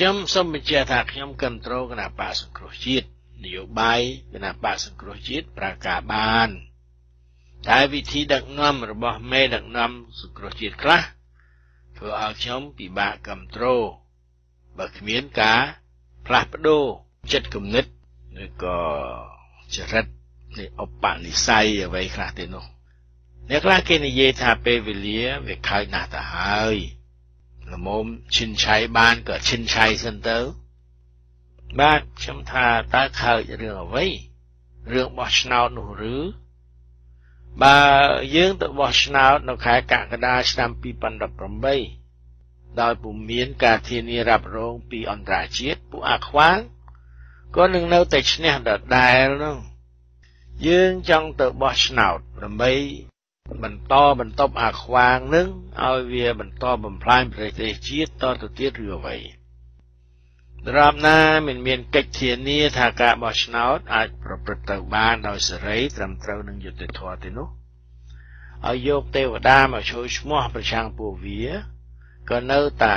ខ្ញុំសូមបញ្ជាក់ថាខ្ញុំគ្រប់គ្រងគណៈបកសង្គ្រោះជាតិនយោបាយគណៈបកសង្គ្រោះជាតិប្រកាសបានតែវិធីដឹកនាំរបស់មេដឹកនាំសង្គ្រោះជាតិខ្លះធ្វើឲ្យខ្ញុំពិបាកគ្រប់គ្រងបើគ្មានការផ្លាស់ប្ដូរចិត្តគំនិតឬក៏ចរិតនៃឧបនិស្ស័យអ្វីខ្លះទេនោះអ្នកខ្លះគេនិយាយថាពេលវេលាវាខើចណាស់ទៅហើយ ល្មមឈិនឆៃបានក៏ឈិនឆៃសិនទៅបាទខ្ញុំថាតើខើចរឿងអ្វីរឿងបោះឆ្នោតនោះឬបើយើងទៅបោះឆ្នោតនៅខែកក្កដាឆ្នាំ2018ដោយពុំមានការធានារ៉ាប់រងពីអន្តរជាតិពួកអាខ្វាងក៏នឹងនៅតែឈ្នះដដែលនោះយើងចង់ទៅបោះឆ្នោតដើម្បី បន្តបន្តអាខ្វាងនឹងឲ្យវាបន្តបំផ្លាញប្រទេសជាតិតទៅទៀតឬអ្វីដរាបណាមិនមានកិច្ចធានាថាការបោះឆ្នោតអាចប្រព្រឹត្តទៅបានដោយសេរីត្រឹមត្រូវនឹងយុត្តិធម៌ទេនោះឲ្យយកទេវតាមកជួយឈ្មោះប្រឆាំងពួកវាក៏នៅតែ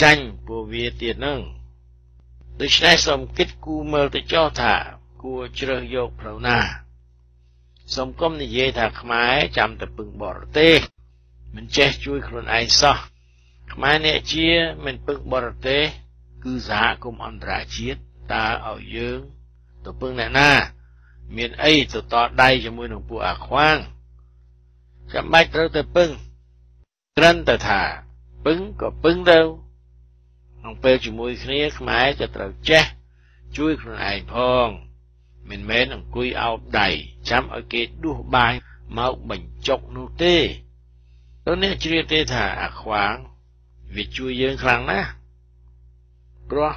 ចាញ់ពួកវាទៀតនឹងដូច្នេះសូមគិតគូមើលទៅចោះថាគួរជ្រើសយកផ្លូវណា សូមកុំនិយាយថាខ្មែរចាំតែពឹងបរទេសមិនចេះជួយខ្លួនឯងសោះខ្មែរអ្នកជាមិនពឹងបរទេសគឺសហគមន៍អន្តរជាតិតើឲ្យយើងទៅពឹងអ្នកណា មានអីទៅតដៃជាមួយនឹងពួកអាខ្វាងចាំបាច់ត្រូវទៅពឹងត្រឹមតែថាពឹងក៏ពឹងទៅក្នុងពេលជាមួយគ្នាខ្មែរក៏ត្រូវចេះជួយខ្លួនឯងផង មិនមែនអង្គុយអោបដៃចាំឲ្យគេដួសបាយមកបញ្ចុកនោះទេទៅអ្នកជ្រាបទេថាអាខ្វាងវាជួយយើងខ្លាំងណាស់ព្រោះ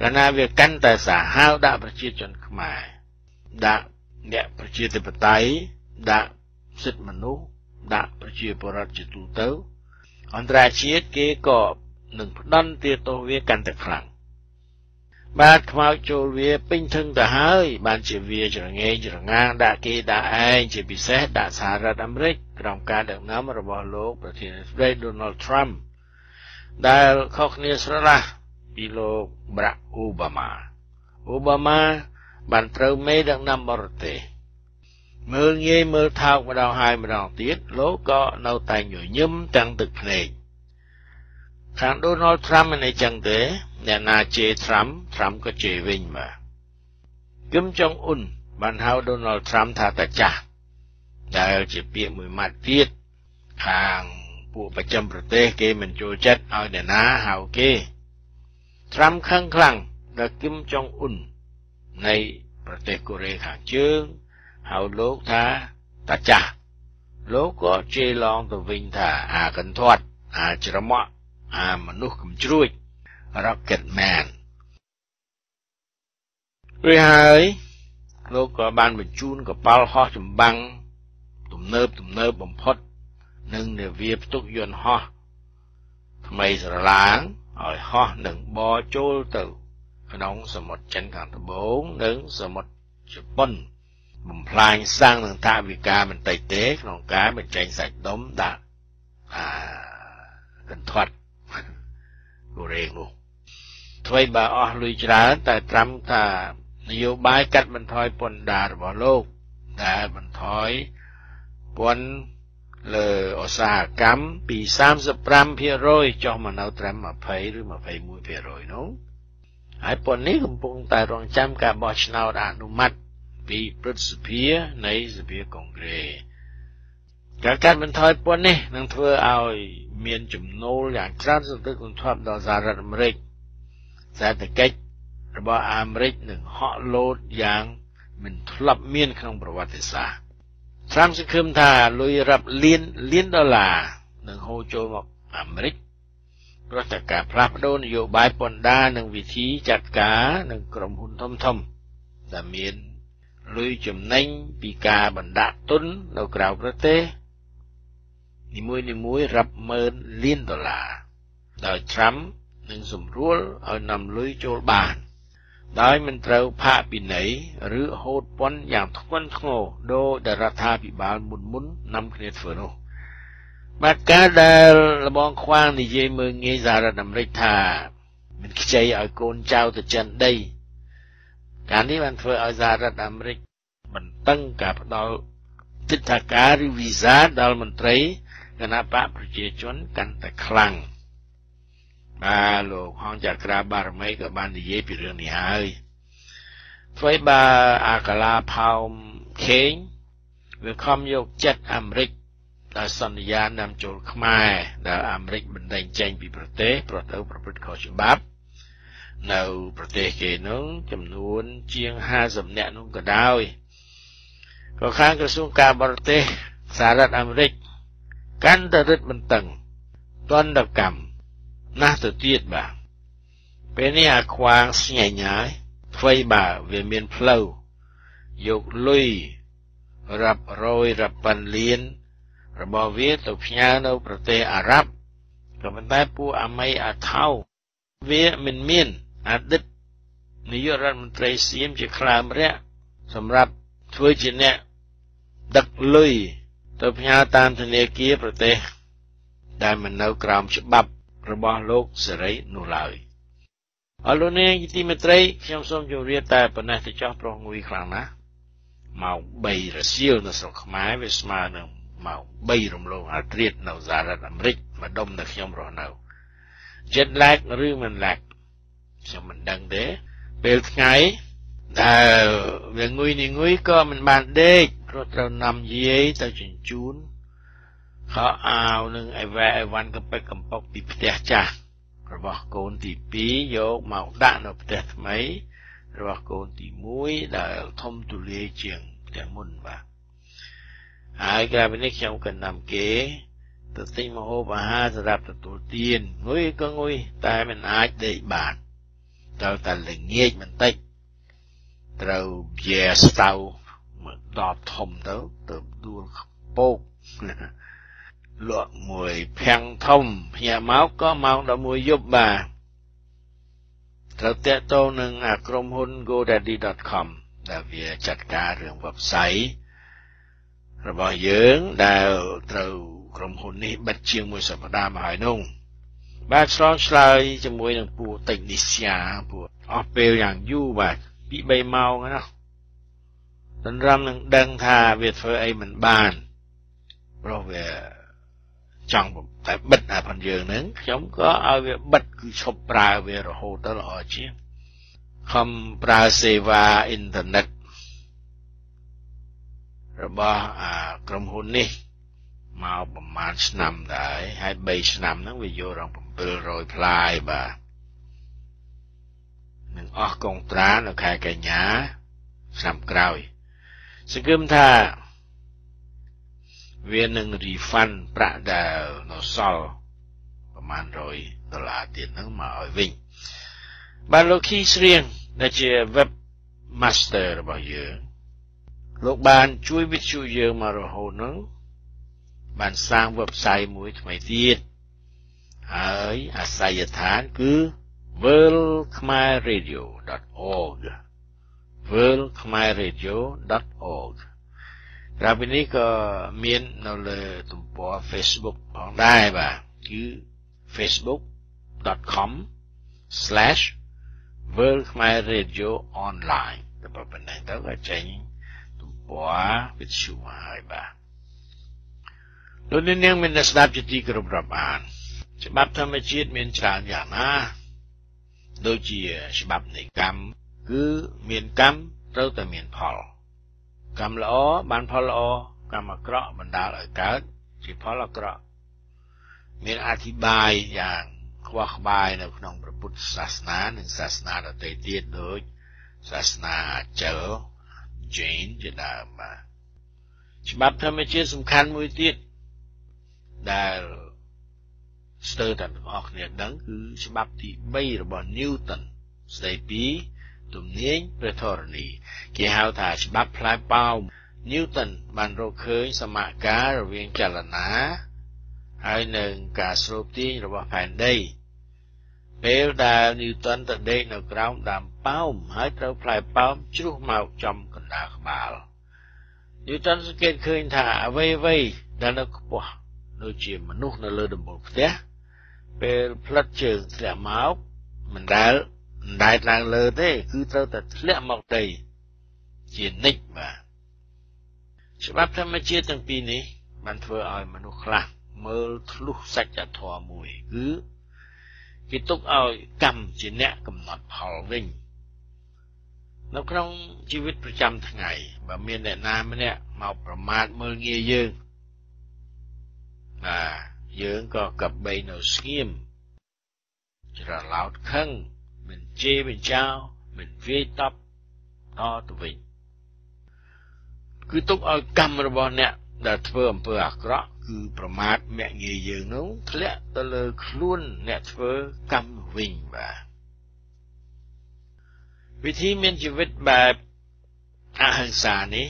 កាលណាវាកាន់តែសាហាវដាក់ប្រជាជនខ្មែរដាក់អ្នកប្រជាធិបតេយ្យដាក់សិទ្ធិមនុស្សដាក់ប្រជាពលរដ្ឋជាទូទៅអន្តរជាតិគេក៏នឹងផ្ដន់ទាទោសវាកាន់តែខ្លាំង បាទខ្មោចចូលវាពេញធឹងទៅហើយ បានជាវាច្រងេងច្រងាងដាក់គេដាក់ឯងជាពិសេសដាក់សហរដ្ឋអាមេរិកក្រោមការដឹកនាំរបស់លោកប្រធានាធិបតី Donald Trump ដែលខុសគ្នាស្រឡះពីលោក Barack Obama Obama បានត្រូវមេដឹកនាំបរទេសមើលងាយមើលថោកម្ដងហើយម្ដងទៀតលោកក៏នៅតែញញឹមទាំងទឹកភ្នែក ខាង Donald Trump មិនអីចឹងទេអ្នកណាជេរ Trump Trump ក៏ជេរវិញបាទគឹមចុងអ៊ុនបានហៅ Donald Trump ថាតាចាស់ដែលជាពាក្យមួយម៉ាត់ទៀតខាងពួកប្រចាំប្រទេសគេមិនចូលចិត្តឲ្យអ្នកណាហៅគេ Trump ខឹងខ្លាំងដល់គឹមចុងអ៊ុននៃប្រទេសកូរ៉េខាងជើងហៅលោកថាតាចាស់លោកក៏ជេរឡងទៅវិញថាអាកន្ធាត់អាច្រមុះ អាមនុស្សកំជ្រួច Rocket Man រួចហើយលោកក៏បានបញ្ជូនកប៉ាល់ហោះចម្បាំងទំនើបទំនើបបំផុតនិងនាវាផ្ទុកយន្តហោះថ្មីស្រឡាងឲ្យហោះនឹងបរចូលទៅក្នុងសមុទ្រចិនខាងត្បូងនិងសមុទ្រជប៉ុនបំផ្លាញសាំងនឹងថាវិការបន្តិចទេក្នុងការបញ្ចេញសាច់ដុំដាក់អាកន្ធាត់ កូរ៉េនោះអ្វីបើអស់លុយច្រើនតែត្រាំថានយោបាយកាត់បន្ថយពន្ធដាររបស់លោកដែលបន្ថយពន្ធលើឧស្សាហកម្មពី35%ចុះមកនៅត្រឹម20ឬ21%នោះហើយពន្ធនេះកំពុងតែរងចាំការបោះឆ្នោតអនុម័តពីព្រឹទ្ធសភានៃសភាកុងក្រេការកាត់បន្ថយពន្ធនេះនឹងធ្វើឲ្យ មានចំណូលយ៉ាងច្រើនសន្ធឹកសន្ធាប់ដល់សហរដ្ឋអាមេរិកសេដ្ឋកិច្ចរបស់អាមេរិកនឹងហក់លោតយ៉ាងមិនធ្លាប់មានក្នុងប្រវត្តិសាស្ត្រត្រាំសង្ឃឹមថាលុយរាប់លានលានដុល្លារនឹងហូរចូលមកអាមេរិកព្រោះតែការផ្លាស់ប្ដូរនយោបាយពន្ធដារនិងវិធីចាត់ការនឹងក្រុមហ៊ុនធំធំដែលមានលុយចំណេញពីការបណ្ដាក់ទុននៅក្រៅប្រទេស នីមួយនីមួយរាប់ម៉ឺនលានដុល្លារដោយត្រាំនឹងសម្រួលឲ្យនាំលុយចូលបានដោយមិនត្រូវផាកពិន័យឬហូតពន្ធយ៉ាងធ្ងន់ធ្ងរដោយដែលរដ្ឋាភិបាលមុនមុននាំគ្នាធ្វើនោះបាទការដែលលបងខ្វាងនិយាយមើងងាយសហរដ្ឋអាមេរិកថាមិនខ្ចីឲ្យកូនចៅទៅចិនដីការនេះបានធ្វើឲ្យសហរដ្ឋអាមេរិកបន្តឹងការផ្ដល់ទិដ្ឋាការឬវីសាដល់មន្ត្រី គណៈបកប្រជាជនកាន់តែខ្លាំងបាទលោកហងចក្រាបារមីក៏បាននិយាយពីរឿងនេះហើយអ្វីបើអាកាឡាផោមខេងវាខំយកចិត្តអាមេរិកដោយសន្យានាំចូលខ្មែរដែលអាមេរិកបណ្ដេញចេញពីប្រទេសព្រោះទៅប្រព្រឹត្តខុសច្បាប់នៅប្រទេសគេនោះចំនួនជាង50នាក់នោះក៏ដោយក៏ខាងក្រសួងការបរទេសសហរដ្ឋអាមេរិក កាន់តែរឹតបន្តឹងទណ្ឌកម្មណាស់ទៅទៀតបាទពេលនេះអាខ្វាងស្ញែងហើយអ្វីបើវាមានផ្លូវយកលុយរាប់រយរាប់ប៉ាន់លានរបស់វាទៅផ្ញើនៅប្រទេសអារ៉ាប់ក៏ប៉ុន្តែពួកអាមេអាថៅវាមិនមានអតីតនាយករដ្ឋមន្ត្រីសៀមជាខ្លាមរៈសម្រាប់ធ្វើជាអ្នកដឹកលុយ ទៅផ្ញើតាមធនាគារប្រទេស ដែលមិននៅក្រោមច្បាប់របស់លោកសេរីនោះឡើយអរលោកនាងទីមេត្រីខ្ញុំសូមជម្រាបតែប៉ុណ្ណេះទៅចោះប្រុសងុយខ្លាំងណាស់ម៉ោង3រសៀលនៅស្រុកខ្មែរវាស្មើនឹងម៉ោង3រំលងអាត្រៀតនៅសហរដ្ឋអាមេរិកម្ដុំនៅខ្ញុំរស់នៅ jet lag ឬមិន lag ខ្ញុំមិនដឹងទេពេលថ្ងៃដែលវាងុយនេះងុយក៏មិនបានដេកព្រោះត្រូវនាំយាយទៅជញ្ជូនខោអាវនឹងអីវ៉ែអីវ៉ាន់កំពេចកំប៉ុកពីផ្ទះចាស់របស់កូនទី2យកមកដាក់នៅផ្ទះថ្មីរបស់កូនទី1ដែលធំទូលាយជាងផ្ទះមុនបាទហើយក្រៅពីនេះខ្ញុំក៏នាំគេទៅទិញម្ហូបអាហារសម្រាប់ទទួលទានងុយក៏ងុយតែមិនអាចដេកបានត្រូវតែល្ងាចបន្តិចត្រូវវាស្តៅមក ដបធំទៅទៅដួលពោកលក់មួយភាំងធំភ្ញាក់មកក៏ម៉ោង11យប់បាទត្រូវតាក់ទងនឹងក្រុមហ៊ុន godaddy.com ដែលវាចាត់ការរឿង website របស់យើងដែលត្រូវក្រុមហ៊ុននេះបិទជាងមួយសប្តាហ៍មកហើយនោះបាទឆ្លងឆ្លើយជាមួយនឹងពួក technician ពួកអស់ពេលយ៉ាងយូរបាទពី3ម៉ោងណា តម្រាំនឹងដឹងថាវាធ្វើអីមិនបានព្រោះវាចង់តែបិទអាផនយើងនឹងខ្ញុំក៏ឲ្យវាបិទគឺឈប់ប្រើវារហូតទៅល្អជាងខំប្រើសេវាអ៊ីនធឺណិតរបស់អាក្រុមហ៊ុននេះមកប្រហែលឆ្នាំដែរហើយ3ឆ្នាំហ្នឹងវាយករង700ផ្លាយបាទនឹងអស់កងត្រានៅខែកញ្ញាឆ្នាំក្រោយ សង្ឃឹមថាវានឹង refund ប្រាក់ដែលនៅសល់ប្រហែល100ដុល្លារទៀតហ្នឹងមកឲ្យវិញបាទលោកខីស្រៀងដែលជា web master របស់យើងលោកបានជួយវិទ្យុយើងមករហូតហ្នឹងបានសាង website មួយថ្មីទៀតហើយអាស័យដ្ឋានគឺ worldkhmerradio.org worldkhmerradio.org ក្រៅពីនេះក៏មាននៅលើទំព័រ Facebook ផងដែរបាទគឺ facebook.com/worldkhmerradioonline តែប៉ុណ្ណេះទៅក៏ចេញទំព័រវិទ្យុមកហើយបាទលោកនាងមានស្ដាប់ជាទីគោរពរាប់អានច្បាប់ធម្មជាតិមានច្រើនយ៉ាងណាដូចជាច្បាប់នៃកម្ម គឺមានកម្មត្រូវតែមានផល កម្មល្អបានផលល្អកម្មអាក្រក់បណ្ដាលឲ្យកើតជាផលអាក្រក់មានអធិប្បាយយ៉ាងខ្វះក្បាយនៅក្នុងព្រះពុទ្ធសាសនានិងសាសនាដទៃទៀតដូចសាសនាចិល Jain ជាដើមបាទច្បាប់ធម្មជាតិសំខាន់មួយទៀតដែលស្ទើរតែទាំងអស់គ្នាដឹងគឺច្បាប់ទី3របស់ Newton ស្ដីពី ទំនាញព្រះធរណីគេហៅថាច្បាប់ផ្លែប៉ោម Newton បានរកឃើញសមការរវាងចលនាហើយនឹងការស្រូបទាញរបស់ផែនដីពេលដែល Newton ទៅដេកនៅក្រោមដើមប៉ោមហើយត្រូវផ្លែប៉ោមជ្រុះមកចំកណ្ដាលក្បាល Newton សង្កេតឃើញថាអ្វីអ្វីដែលនៅខ្ពស់ដូចជាមនុស្សនៅលើដំបូលផ្ទះពេលផ្លិតជើងធ្លាក់មកមិនដែល មិនដែលឡើងលើទេ គឺត្រូវតែធ្លាក់មកដីជានិច្ចបាទច្បាប់ធម្មជាតិទាំងពីរនេះបានធ្វើឲ្យមនុស្សខ្លះមើលធ្លុះសច្ចធម៌មួយគឺគេទុកឲ្យកម្មជាអ្នកកំណត់ផលវិញនៅក្នុងជីវិតប្រចាំថ្ងៃបើមានអ្នកណាម្នាក់មកប្រមាថមើលងាយយើងបាទយើងក៏កបីនៅស្ងៀមច្រឡោតខឹង មិនជេរបញ្ចោមិនវាយតបតទៅវិញគឺទុកឲ្យកម្មរបស់អ្នកដែលធ្វើអំពើអាក្រក់គឺប្រមាថមាក់ងាយយើងនោះធ្លាក់ទៅលើខ្លួនអ្នកធ្វើកម្មវិញបាទវិធីមានជីវិតបែបអហិង្សានេះ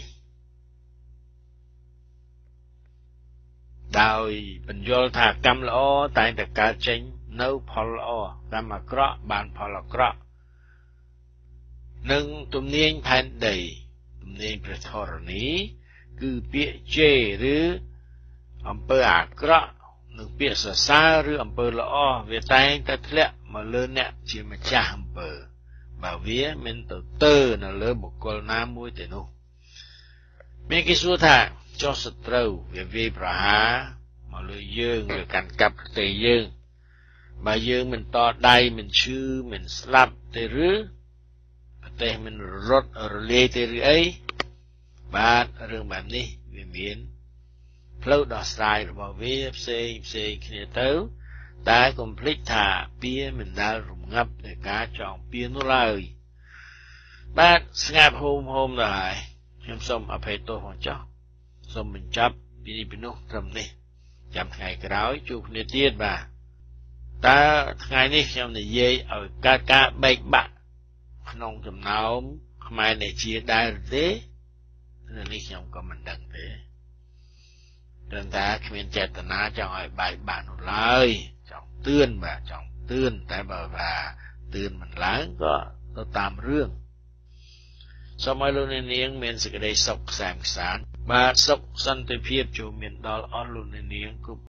ដោយបញ្យល់ថាកម្មល្អតែងតែកើតចេញ នៅផលល្អកម្មអាក្រក់បានផលអាក្រក់នឹងទំនាញផែនដីទំនាញព្រះធរណីគឺពាក្យជេរឬអំពើអាក្រក់និងពាក្យសរសើរឬអំពើល្អវាតែងតែធ្លាក់មកលើអ្នកជាម្ចាស់អំពើបើវាមិនទៅទៅនៅលើបុគ្គលណាមួយទេនោះមានគេសួរថាចុះសត្រូវវាវាយប្រហារមកលើយើងឬកាន់កាប់ប្រទេសយើង បើយើងមិនតដៃមិនឈឺមិនស្លាប់ទេឬប្រទេសមិនរត់រលាយទេឬអីបាទរឿងបែបនេះវាមានផ្លូវដោះស្រាយរបស់វាផ្សេងផ្សេងគ្នាទៅតែកុំភ្លេចថាពៀមិនដែលរងាប់នៃការចងពៀនោះឡើយបាទស្ងាត់ហូមហូមទៅហើយខ្ញុំសូមអភ័យទោសផងចុះសូមបញ្ចប់ពីនេះពីនោះត្រឹមនេះចាំថ្ងៃក្រោយជួបគ្នាទៀតបាទ តើថ្ងៃនេះខ្ញុំនិយាយឲ្យកើតការបែកបាក់ក្នុងចំណោមខ្មែរនៃជាដែរទេរឿងនេះខ្ញុំក៏មិនដឹងទេដឹងថាគ្មានចេតនាចង់ឲ្យបែកបាក់នោះឡើយចង់ទឿនបាទចង់ទឿនតែបើថាទឿនមិនឡើងក៏ទៅតាមរឿងសូមឲ្យលោកអ្នកនាងមានសេចក្តីសុខខ្សែមខ្សាន្តបាទសុខសន្តិភាពចូលមានដល់អស់លោកអ្នកនាងគ្រប់